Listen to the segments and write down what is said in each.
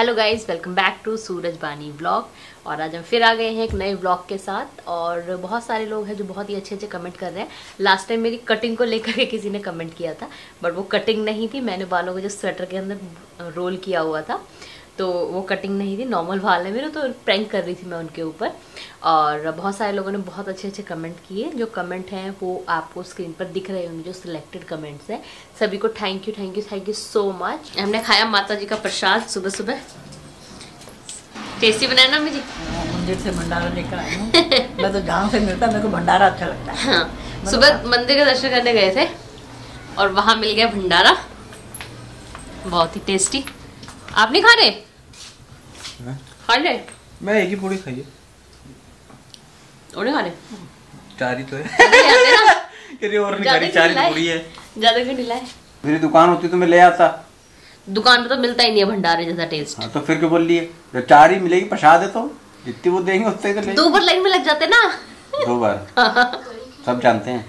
Hello guys welcome back to Suraj Bani blog और आज हम फिर आ गए हैं एक नए ब्लॉग के साथ। और बहुत सारे लोग हैं जो बहुत ही अच्छे अच्छे कमेंट कर रहे हैं। लास्ट टाइम मेरी कटिंग को लेकर के किसी ने कमेंट किया था बट वो कटिंग नहीं थी। मैंने बालों को जो स्वेटर के अंदर रोल किया हुआ था। तो वो कटिंग नहीं थी नॉर्मल बाल है मेरे तो प्रैंक कर रही थी मैं उनके ऊपर। और बहुत सारे लोगों ने बहुत अच्छे अच्छे कमेंट किए। जो कमेंट हैं वो आपको स्क्रीन पर दिख रहे होंगे जो सिलेक्टेड कमेंट्स हैं। सभी को thank you thank you thank you so much हमने खाया माता जी का प्रसाद सुबह सुबह। टेस्टी बनाया ना मुझे मंदिर से भंडारा लेकर आई हूँ। मैं तो जहाँ से मिलता मेरे को भंडारा अच्छा लगता है। हाँ सुबह मंदिर के दर्शन करने गए थे और वहाँ मिल गया भंडारा। बहुत ही टेस्टी आप नहीं खा रहे? हाँ? खा मैं एक ही पूरी खाई है। और खा रहे चार ही तो है। ले और नहीं खाई चार ही पूरी है? ज़्यादा क्यों ढिला है? मेरी दुकान होती तो मैं ले आता। दुकान पे तो मिलता ही नहीं है भंडारे जैसा टेस्ट हाँ तो फिर क्यों बोल लिए जब चार ही मिलेगी प्रसाद है तो। जितनी वो देंगे उतने तो ले दो बार लाइन में लग जाते ना। दो बार। सब जानते हैं।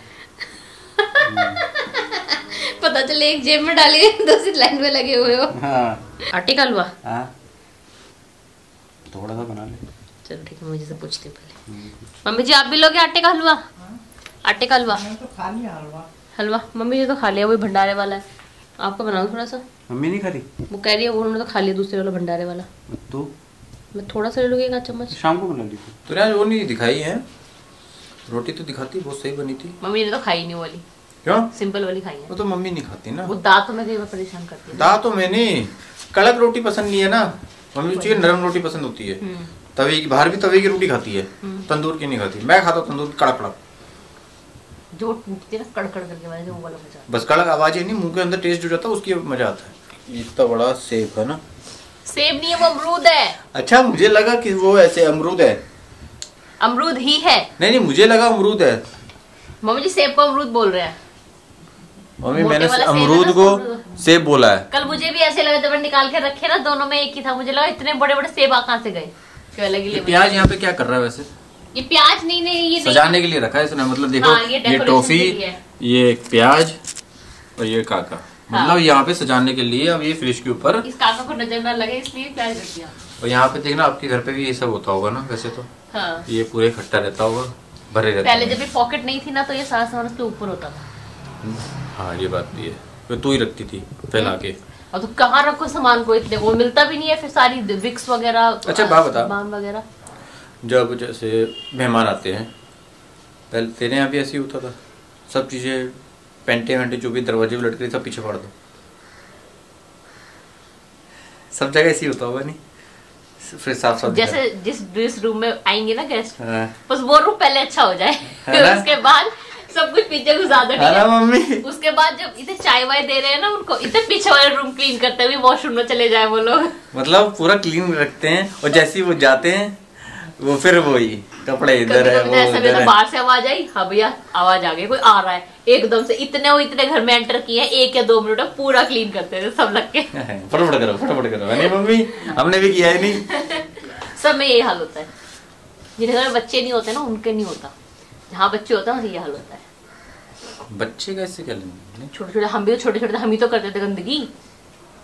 पता चले एक जेब में डाली दूसरी लाइन में लगे हुए हो। हाँ। आटे का हलवा हाँ। थोड़ा सा बना ले। चलो ठीक है मुझे से पूछते पहले। मम्मी जी आप भी लोगे आटे का हलवा? आटे का हलवा? तो खा लिया हलवा। हलवा? मम्मी जी तो खा लिया वही भंडारे वाला है। आपका बनाओ थोड़ा सा। मम्मी नहीं खाती वो कह रही है उन्होंने तो खा लिया दूसरे वाला भंडारे वाला। तो? मैं थोड़ा सा ले लूँगी एक चम्मच। शाम को बना ली तो आज वो नहीं दिखाई है। रोटी तो दिखाती बहुत सही बनी थी। मम्मी ने तो खाई नहीं वाली। क्यों? सिंपल वाली खाई है। वो तो मम्मी नहीं खाती ना। वो दांतों में कई बार परेशान करती है। दा तो मैंने कड़क रोटी पसंद नहीं है ना। मम्मी चाहिए नरम रोटी पसंद होती है। हम्म, तवे की बाहर भी तवे की रोटी खाती है। हम्म। तंदूर की नहीं खाती। मैं खाता हूँ तंदूर की कड़क कड़क जो टूटती है ना कड़कड़ करके वाला मज़ा बस कड़क आवाज़ ही नहीं मुँह के अंदर टेस्ट जो जाता है उसकी मज़ा आता है। इतना बड़ा सेब है ना। सेब नहीं है वो अमरूद है। अच्छा मुझे लगा कि वो ऐसे अमरूद है। अमरूद ही है। नहीं नहीं मुझे लगा अमरूद है। मम्मी जी सेब को अमरूद बोल रहे हैं। मम्मी मैंने सेब अमरूद को सेब बोला है। कल मुझे भी ऐसे लगा जब निकाल के रखे ना दोनों में एक ही था मुझे लगा इतने बड़े बड़े सेब कहाँ से गए? ही प्याज यहाँ पे क्या कर रहा है वैसे? ये प्याज नहीं नहीं ये सजाने के लिए रखा है इसने मतलब देखो हाँ, ये ये टॉफी है। ये प्याज और ये काका। हाँ। मतलब यहाँ पे सजाने के लिए अब ये फ्रिज के ऊपर। इस काका को नज़र ना लगे इसलिए प्याज रख दिया। और यहाँ पे देखना आपके घर पे भी ये सब होता होगा ना वैसे तो। हाँ। ये पूरे इकट्ठा रहता होगा भरे रहता पहले जब ये पॉकेट नहीं थी ना तो ये सारा सामान उसके ऊपर होता था। हाँ ये बात भी है। तो तू ही रखती थी फैला के। और तो कहाँ रखो सामान को इतने? वो मिलता भी नहीं है फिर सारी विक्स वगैरह अच्छा, बात बता। बाम वगैरह? जब जैसे मेहमान आते हैं पहले तेरे यहाँ भी ऐसे ही होता था? सब चीज़ें पेंटे वेंटे जो भी दरवाजे पे लटके सब पीछे फाड़ दो। सब जगह ऐसे ही होता होगा नहीं? फिर साफ़ साफ़ जैसे जिस जिस रूम में आएँगे ना गेस्ट हाँ। बस वो रूम पहले अच्छा हो जाए। उसके बाद सब कुछ पीछे घुसा दो ठीक है मम्मी। उसके बाद जब इतने चाय वाय दे रहे हैं ना उनको इतने पीछे वाले रूम क्लीन करते हुए वॉशरूम में चले जाए वो लोग। मतलब पूरा क्लीन रखते हैं और जैसे ही वो जाते हैं वो फिर वही कपड़े इधर है वो ऐसा बाहर से आवाज़ आई हाँ भैया आवाज़ आ गई कोई आ रहा है। एकदम से इतने वो इतने घर में एंटर किए एक या दो मिनट में पूरा क्लीन करते थे सब लग के। फटाफट करो फटाफट करो। नहीं मम्मी हमने भी किया है नहीं। सब में यही हाल होता है। जिनके घर में बच्चे नहीं होते ना उनके नहीं होता। जहाँ बच्चे होते हैं वहाँ ये हाल होता है। बच्चे कैसे क्या लेंगे? छोटे छोटे हम भी तो छोटे छोटे हम ही तो करते थे गंदगी।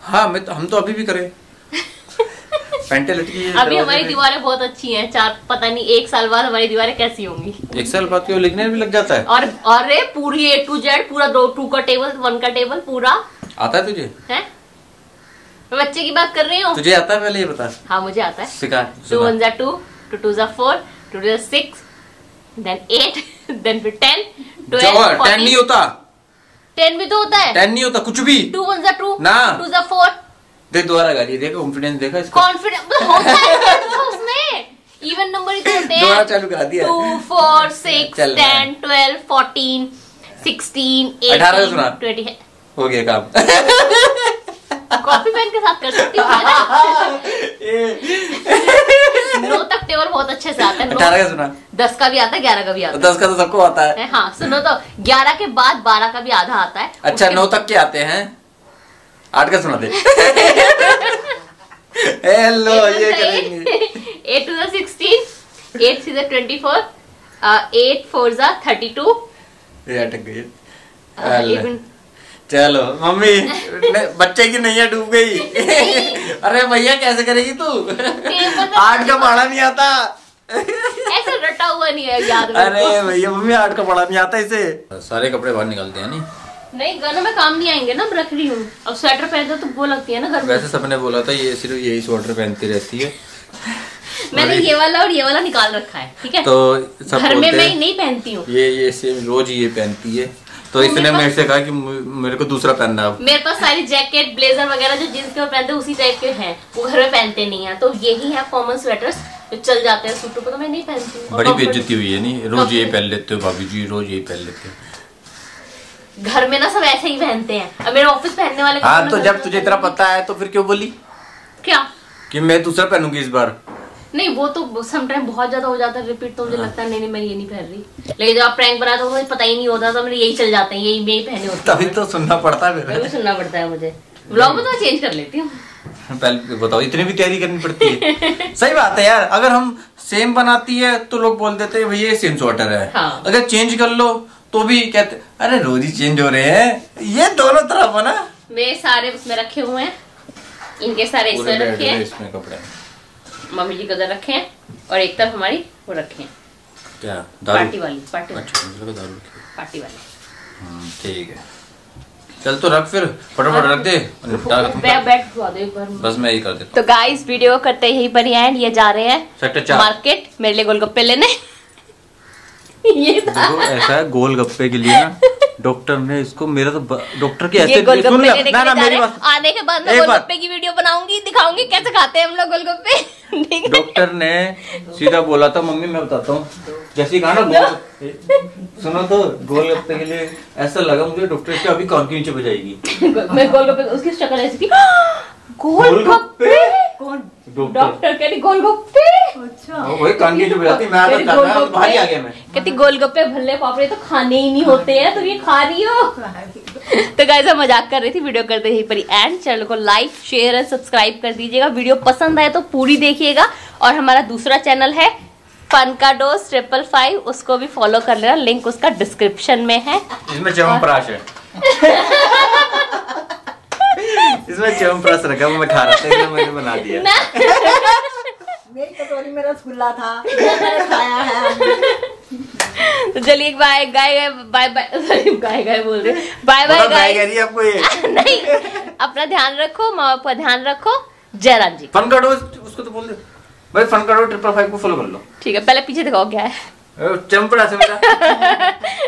हाँ मैं तो हम तो अभी भी करें। पेंटे लटकी अभी हमारी। दीवारें बहुत अच्छी हैं चार पता नहीं एक साल बाद हमारी दीवारें कैसी होंगी। एक साल बाद क्यों लिखने भी लग जाता है। और और रे पूरी ए टू जेड पूरा दो टू का टेबल वन का टेबल पूरा। आता है तुझे? है? मैं बच्चे की बात कर रही हूँ। तुझे आता है पहले ये बता। हाँ मुझे आता है। सिखा टू वन जा टू टू टू जा फोर टू टू जा सिक्स देन एट देन फिर टेन जवाहर, टेन नहीं होता। टेन भी तो होता है। टेन नहीं होता कुछ भी। टू वन जा टू ना। टू जा फोर देख दोबारा गाली देखो कॉन्फिडेंस देखा इसका? कॉन्फिडेंस होता है तो उसमें। इवन नंबर ही तो होते दोबारा हैं चालू करा दिया। टू फोर सिक्स रहा। Ten twelve fourteen sixteen. Eighteen twenty हो। गया काम। कॉपी पेन के साथ कर सकती हूँ तक टेबल बहुत अच्छे से आता है। अठारह का सुना। दस का भी आता है ग्यारह का भी आता दस का तो सबको आता है। है हाँ सुनो तो ग्यारह के बाद बारह का भी आधा आता है। अच्छा नौ तक के आते हैं। आठ का सुना दे। हेलो ये करेंगे। एट टू द सिक्सटीन एट थ्री द ट्वेंटी फोर एट फोर ज थर्टी टू ये अटक गई। मिनट चलो मम्मी बच्चे की नैया डूब गई। अरे भैया कैसे करेगी तू? आठ का पढ़ा नहीं आता। ऐसा रटा हुआ नहीं है याद अरे भैया मम्मी आठ का पढ़ा नहीं आता इसे। सारे कपड़े बाहर निकालते हैं नहीं? नहीं गनों में काम नहीं आएँगे ना रख रही हूँ। अब स्वेटर पहनते तो वो लगती है ना घर वैसे सबने बोला था ये सिर्फ़ यही स्वेटर पहनती रहती है। मैंने ये वाला और ये वाला निकाल रखा है ठीक है? तो घर में मैं नहीं पहनती हूँ। ये ये सेम रोज ये पहनती है। तो तो इसने मेरे से कहा कि मेरे को दूसरा पहनना है मेरे पास सारी जैकेट ब्लेजर वगैरह जो जींस के पहनते हैं उसी टाइप के हैं। वो घर में पहनते नहीं है। तो यही है कॉमन स्वेटर्स जो चल जाते हैं सूटों पर तो मैं नहीं पहनती बड़ी बेइज्जती हुई है नहीं? रोज यही पहन लेते हो भाभी जी रोज ये पहन लेते हो। घर में ना सब ऐसे ही पहनते हैं। अब मेरे ऑफ़िस पहनने वाले हाँ तो जब तुझे इतना पता है तो फिर क्यों बोली? क्या? कि मैं दूसरा पहनूँगी इस बार। नहीं वो तो समटाइम बहुत ज़्यादा हो जाता है रिपीट तो हाँ। मुझे लगता है नहीं नहीं मैं ये नहीं पहन रही। लेकिन जब आप प्रैंक बनाते हो तो मुझे पता ही नहीं होता तो मेरे यही चल जाते हैं यही यही पहने होते तभी तो सुनना पड़ता है हैं मेरा भी सुनना पड़ता है मुझे। ब्लॉग में तो मैं चेंज कर लेती हूँ। पहले बताओ इतनी भी तैयारी करनी पड़ती है। सही बात है यार अगर हम सेम बनाती है तो लोग बोल देते हैं भैया सेम स्वेटर है। हाँ। अगर चेंज कर लो तो भी कहते अरे रोज ही चेंज हो रहे हैं। ये दोनों तरफ़ है ना। मेरे सारे उसमें रखे हुए हैं। इनके सारे इसमें रखे हैं। इसमें कपड़े। मम्मी जी कदर रखे हैं और एक तरफ़ हमारी वो रखे। हैं क्या? दारू? पार्टी वाली पार्टी वाली। अच्छा पार्टी वाली। हम्म, ठीक है। चल तो रख फिर फटाफट रख दे। बै- बैठ दो एक बार बस मैं यही कर देता तो गाइस वीडियो करते यही पर ही एंड ये जा रहे सेक्टर हैं चार। मार्केट मेरे लिए गोलगप्पे लेने। ये था ऐसा है गोल के लिए ना डॉक्टर ने इसको मेरा तो डॉक्टर की ऐसे गोलगप्पे सुन ले, ना ना मेरी बात आने के बाद मैं गोलगप्पे की वीडियो बनाऊँगी दिखाऊँगी कैसे खाते हैं हम लोग गोलगप्पे। डॉक्टर ने सीधा बोला था मम्मी मैं बताता हूँ। जैसे कहा ना गोल सुनो तो गोलगप्पे के लिए ऐसा लगा मुझे डॉक्टर की अभी कान के नीचे बजाएगी। मैं गोलगप्पे उसकी शक्ल ऐसी थी गोलगप्पे? कौन? डॉक्टर। डॉक्टर कह रही गोलगप्पे? अच्छा वही कान के नीचे बजाती मैं रही आता था भारी आ गया मैं। कहती गोलगप्पे भल्ले पापड़े तो खाने ही नहीं होते हैं तो ये खा रही हो? तो गाइस मैं मज़ाक कर रही थी वीडियो करते ही पर। एंड चैनल को लाइक शेयर एंड सब्सक्राइब कर दीजिएगा। वीडियो पसंद आए तो पूरी देखिएगा। और हमारा दूसरा चैनल है फन का डोज ट्रिपल फाइव उसको भी फॉलो कर लेना। लिंक उसका डिस्क्रिप्शन में है। इसमें च्यवनप्राश है। इसमें च्यवनप्राश रखा वो मैं खा रहा था इसलिए मैंने बना दिया। ना मेरी कटोरी में रसगुल्ला था। खाया है। तो चलिए bye guy bye bye sorry guy guy बोल रहे बाय बाय गाय आपको ये। नहीं अपना ध्यान रखो माँ बाप का ध्यान रखो जयराम जी। फन का डोज उसको तो बोल दे। भाई फन का डोज ट्रिपल फाइव को फॉलो कर लो। ठीक है पहले पीछे दिखाओ क्या है। च्यवनप्राश है मेरा